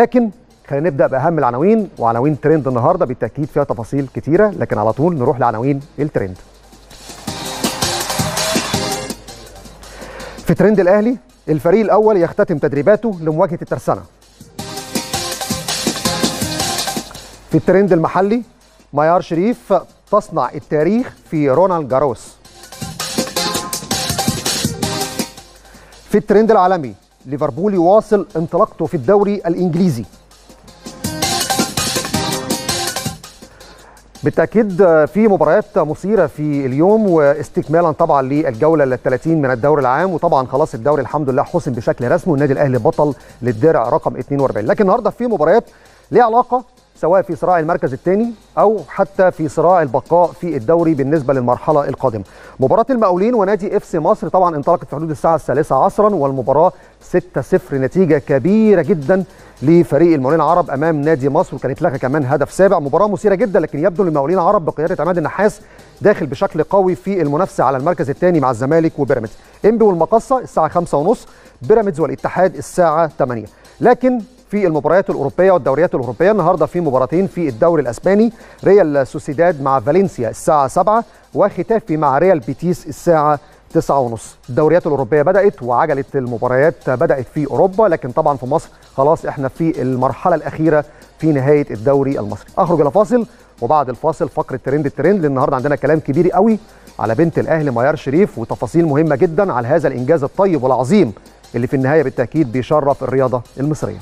لكن خلينا نبدأ بأهم العناوين وعناوين ترند النهارده بالتأكيد فيها تفاصيل كتيرة لكن على طول نروح لعناوين الترند. في ترند الأهلي الفريق الأول يختتم تدريباته لمواجهة الترسانة. في الترند المحلي ميار شريف تصنع التاريخ في رونالد جاروس. في الترند العالمي ليفربول يواصل انطلاقته في الدوري الإنجليزي. بالتأكيد في مباريات مثيرة في اليوم واستكمالا طبعا للجولة ال 30 من الدوري العام وطبعا خلاص الدوري الحمد لله حسم بشكل رسمي والنادي الأهلي بطل للدرع رقم 42 لكن النهارده في مباريات ليها علاقة سواء في صراع المركز الثاني أو حتى في صراع البقاء في الدوري بالنسبة للمرحلة القادمة. مباراة المقاولين ونادي إف سي مصر طبعا انطلقت في حدود الساعة الثالثة عصرا والمباراة 6-0 نتيجة كبيرة جدا لفريق المقاولين العرب أمام نادي مصر وكانت لها كمان هدف سابع مباراة مثيرة جدا لكن يبدو المقاولين العرب بقيادة عماد النحاس داخل بشكل قوي في المنافسة على المركز الثاني مع الزمالك وبيراميدز. إنبي والمقصه الساعة 5:30 بيراميدز والاتحاد الساعة 8 لكن في المباريات الأوروبية والدوريات الأوروبية. النهارده في مباراتين في الدوري الأسباني ريال سوسيداد مع فالنسيا الساعة 7 وخيتافي مع ريال بيتيس الساعة 9:30 الدوريات الأوروبية بدأت وعجله المباريات بدأت في أوروبا لكن طبعا في مصر خلاص إحنا في المرحلة الأخيرة في نهاية الدوري المصري. أخرج إلى فاصل وبعد الفاصل فقرة ترند الترند النهارده عندنا كلام كبير قوي على بنت الأهلي ميار شريف وتفاصيل مهمة جدا على هذا الإنجاز الطيب والعظيم اللي في النهاية بالتأكيد بيشرف الرياضة المصرية.